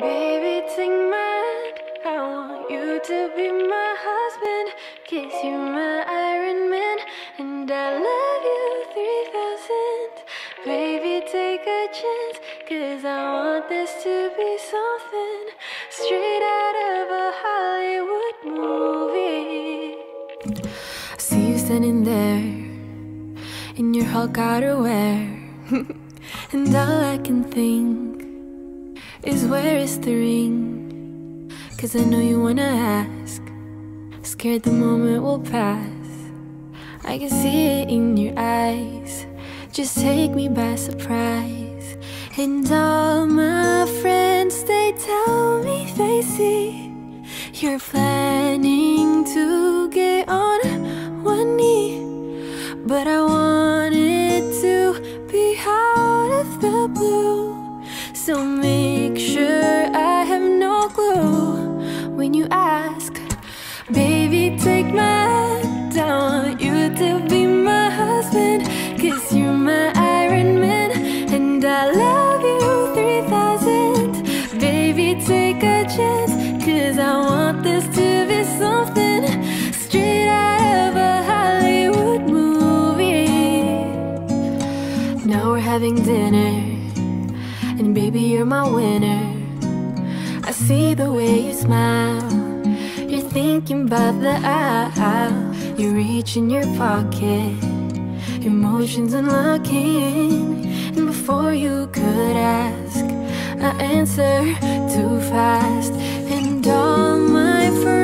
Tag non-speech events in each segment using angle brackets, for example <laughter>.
Baby, take my hand. I want you to be my husband. Kiss you, my Iron Man. And I love you 3000. Baby, take a chance. Cause I want this to be something straight out of a Hollywood movie. I see you standing there in your Hulk outerwear. <laughs> and all I can think is where is the ring? Cause I know you wanna ask. Scared the moment will pass. I can see it in your eyes. Just take me by surprise. And all my friends, they tell me they see you're planning to get on one knee. But I want it to be out of the blue. So Now we're having dinner. And baby, you're my winner. I see the way you smile. You're thinking about the aisle. You reach in your pocket, emotions unlocking. And before you could ask, I answer too fast. And all my friends,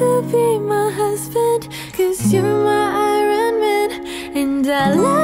to be my husband. Cause you're my Iron Man. And I love